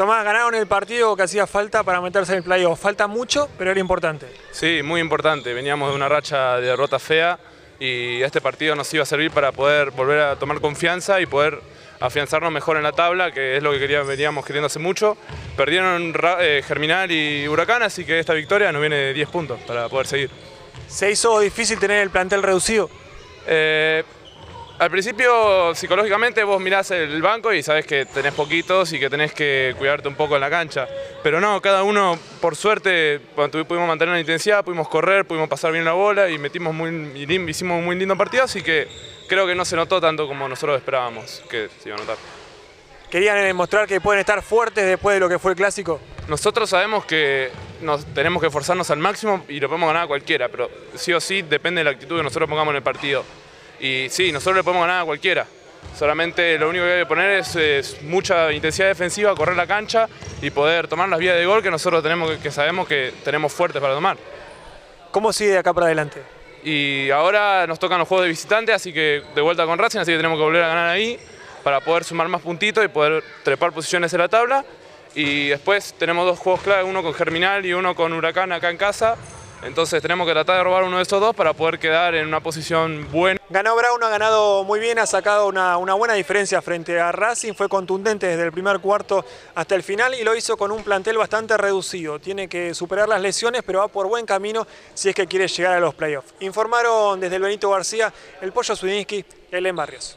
Tomás, ganaron el partido que hacía falta para meterse en el playoff. Falta mucho, pero era importante. Sí, muy importante. Veníamos de una racha de derrota fea y este partido nos iba a servir para poder volver a tomar confianza y poder afianzarnos mejor en la tabla, que es lo que quería- veníamos queriendo hace mucho. Perdieron eh, Germinal y Huracán, así que esta victoria nos viene de 10 puntos para poder seguir. Se hizo difícil tener el plantel reducido. Eh, al principio, psicológicamente, vos mirás el banco y sabés que tenés poquitos y que tenés que cuidarte un poco en la cancha. Pero no, cada uno, por suerte, cuando pudimos mantener la intensidad, pudimos correr, pudimos pasar bien la bola y metimos muy, hicimos un muy lindo partido, así que creo que no se notó tanto como nosotros esperábamos que se iba a notar. Querían demostrar que pueden estar fuertes después de lo que fue el clásico. Nosotros sabemos que nos tenemos que esforzarnos al máximo y lo podemos ganar a cualquiera, pero sí o sí depende de la actitud que nosotros pongamos en el partido. Y sí, nosotros le podemos ganar a cualquiera. Solamente lo único que hay que poner es, es mucha intensidad defensiva, correr la cancha y poder tomar las vías de gol que nosotros tenemos que, que sabemos que tenemos fuertes para tomar. ¿Cómo sigue de acá para adelante? Y ahora nos tocan los juegos de visitante, así que de vuelta con Racing, así que tenemos que volver a ganar ahí para poder sumar más puntitos y poder trepar posiciones en la tabla. Y después tenemos dos juegos clave, uno con Germinal y uno con Huracán acá en casa. Entonces tenemos que tratar de robar uno de esos dos para poder quedar en una posición buena. Ganó Brown, ha ganado muy bien, ha sacado una, buena diferencia frente a Racing, fue contundente desde el primer cuarto hasta el final y lo hizo con un plantel bastante reducido. Tiene que superar las lesiones, pero va por buen camino si es que quiere llegar a los playoffs. Informaron desde el Benito García, el Pollo Zudinski, Elen Barrios.